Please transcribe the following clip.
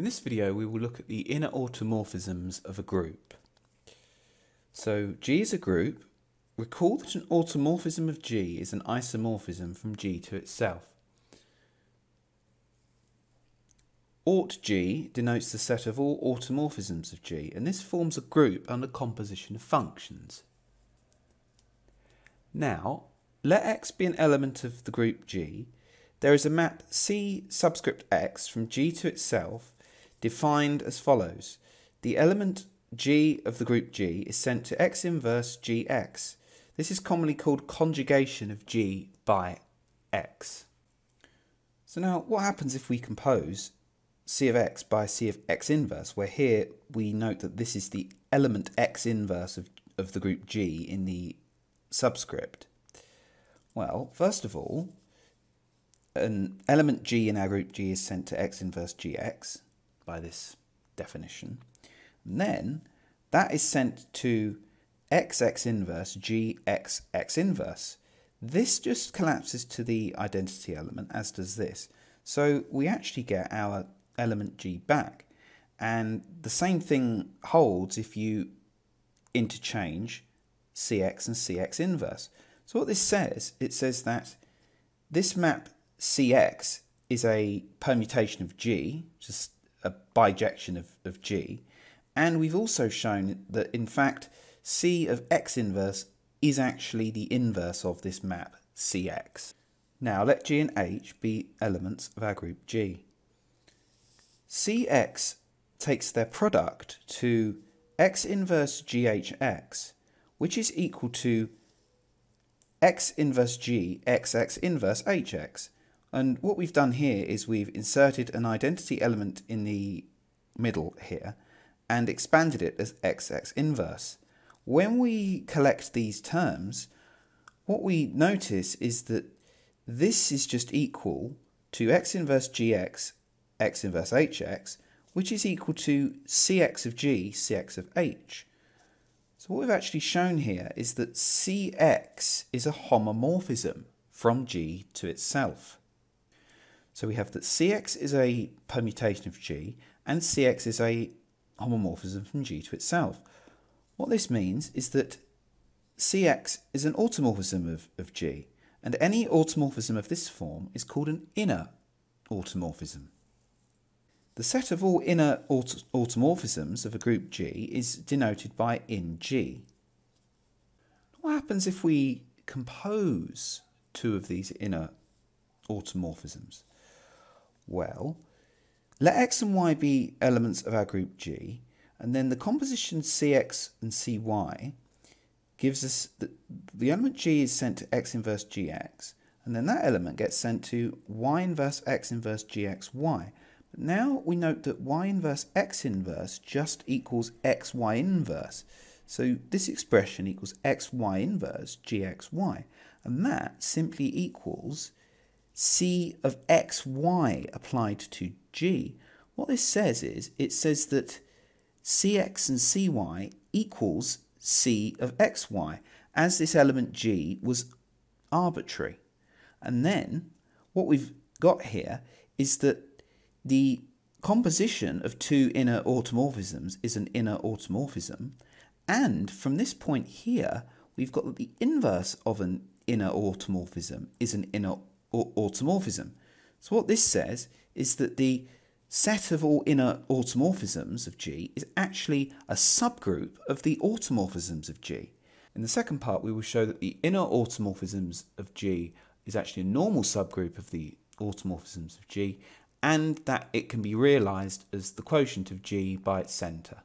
In this video we will look at the inner automorphisms of a group. So G is a group. Recall that an automorphism of G is an isomorphism from G to itself. Aut G denotes the set of all automorphisms of G and this forms a group under composition of functions. Now, let X be an element of the group G. There is a map C subscript X from G to itself defined as follows. The element G of the group G is sent to X inverse Gx. This is commonly called conjugation of G by X. So now what happens if we compose C of X by C of X inverse, where here we note that this is the element X inverse of, of the group G in the subscript? Well, first of all, an element G in our group G is sent to X inverse Gx by this definition. And then that is sent to xx inverse gx x inverse. This just collapses to the identity element, as does this. So we actually get our element g back. And the same thing holds if you interchange cx and cx inverse. So what this says, it says that this map cx is a permutation of g, just a bijection of, of G. And we've also shown that, in fact, C of X inverse is actually the inverse of this map, Cx. Now let G and H be elements of our group G. Cx takes their product to X inverse GHX, which is equal to X inverse G, XX inverse HX. And what we've done here is we've inserted an identity element in the middle here and expanded it as xx inverse. When we collect these terms, what we notice is that this is just equal to x inverse gx, x inverse hx, which is equal to cx of g, cx of h. So what we've actually shown here is that cx is a homomorphism from g to itself. So we have that Cx is a permutation of G and Cx is a homomorphism from G to itself. What this means is that Cx is an automorphism of, of G and any automorphism of this form is called an inner automorphism. The set of all inner aut automorphisms of a group G is denoted by Inn G. What happens if we compose two of these inner automorphisms? Well, let x and y be elements of our group G, and then the composition Cx and Cy gives us that the element G is sent to x inverse Gx, and then that element gets sent to y inverse x inverse Gxy. But now we note that y inverse x inverse just equals xy inverse. So this expression equals xy inverse Gxy, and that simply equals c of xy applied to g. What this says is, it says that cx and cy equals c of xy, as this element g was arbitrary. And then what we've got here is that the composition of two inner automorphisms is an inner automorphism. And from this point here, we've got that the inverse of an inner automorphism is an inner automorphism. So what this says is that the set of all inner automorphisms of G is actually a subgroup of the automorphisms of G. In the second part, we will show that the inner automorphisms of G is actually a normal subgroup of the automorphisms of G and that it can be realised as the quotient of G by its centre.